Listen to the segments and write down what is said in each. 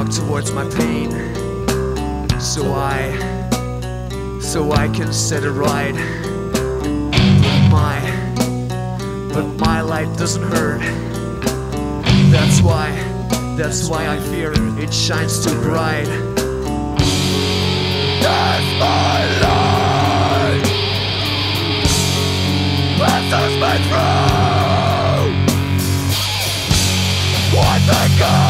walk towards my pain. So I, so I can set it right. But my, but my light doesn't hurt. That's why, that's why I fear it shines too bright. That's my life. Passes me through. I think of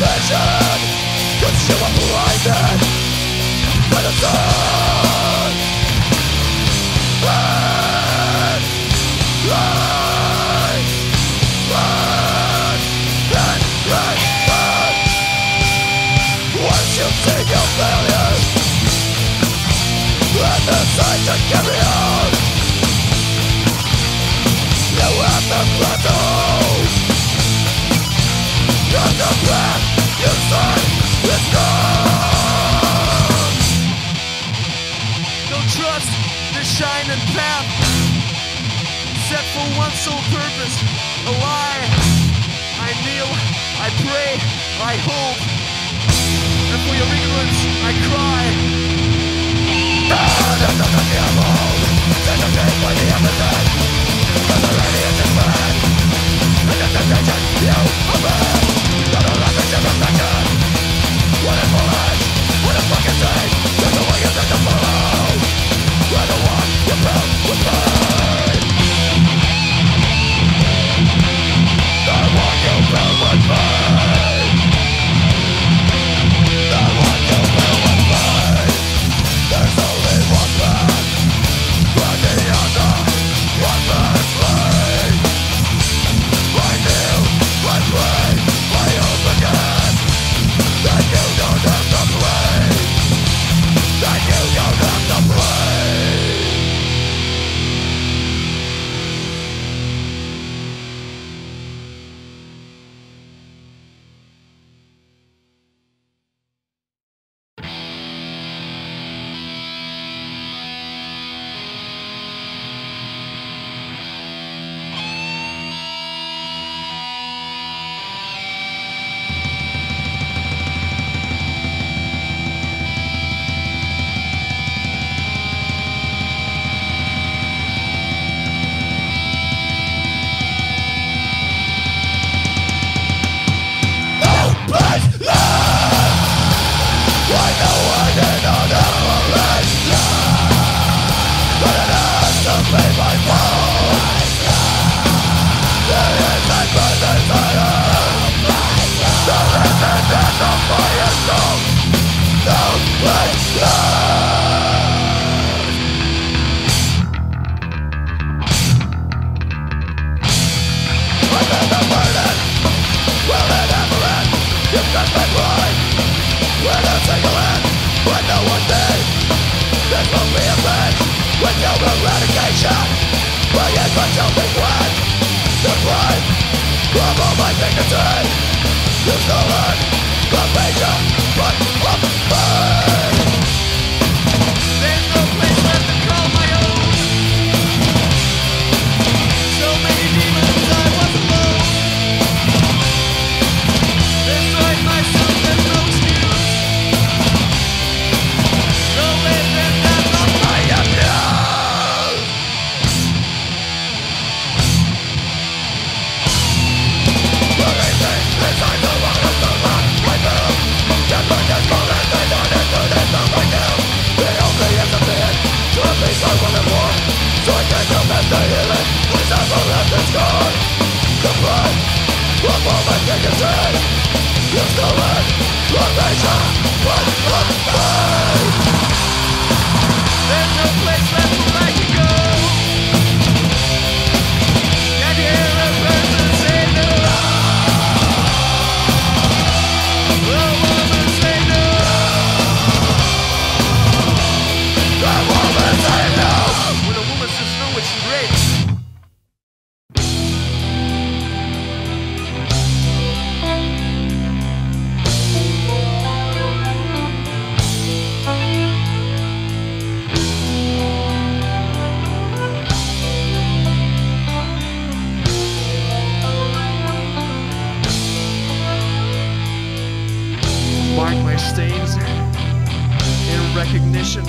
vision, cause you are blinded by the sun. Signs that carry on, have the you. Don't trust the shining path. Set for one sole purpose. A lie. I kneel, I pray, I hope, and for your ignorance I cry. There's only one dignity is no healing was not left gone The blood You There's no place left mission.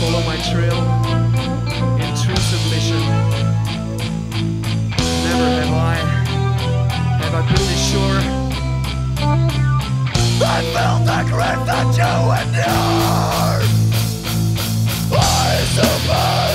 Follow my trail into submission. Never have I, have I been this sure? I felt the grief that you endured. I survived.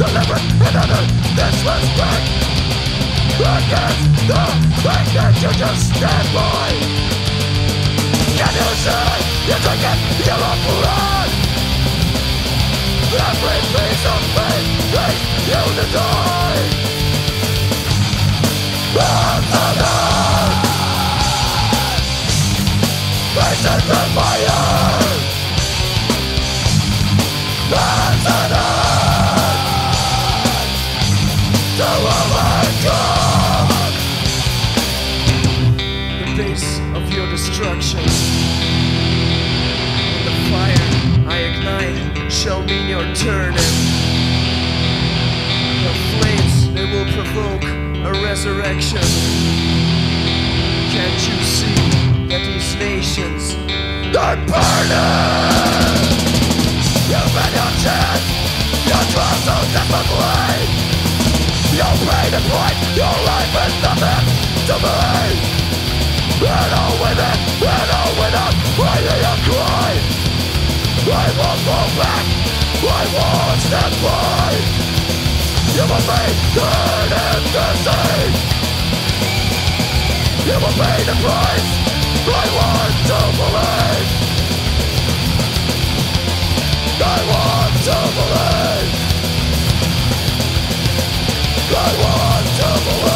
And utter disrespect Against the fact that you just stand by. Can you see you drink it, you're up blood Every piece of me leads you to die. Another Faces the fire the shall mean your turning. The flames they will provoke a resurrection. Can't you see that these nations They're burning You've been your chance You try so desperately You pay the price Your life is nothing to me And all with it. And all without I cry I won't go back. I won't stand by. You must be good and mercy You will pay the price I want to believe. I want to believe. I want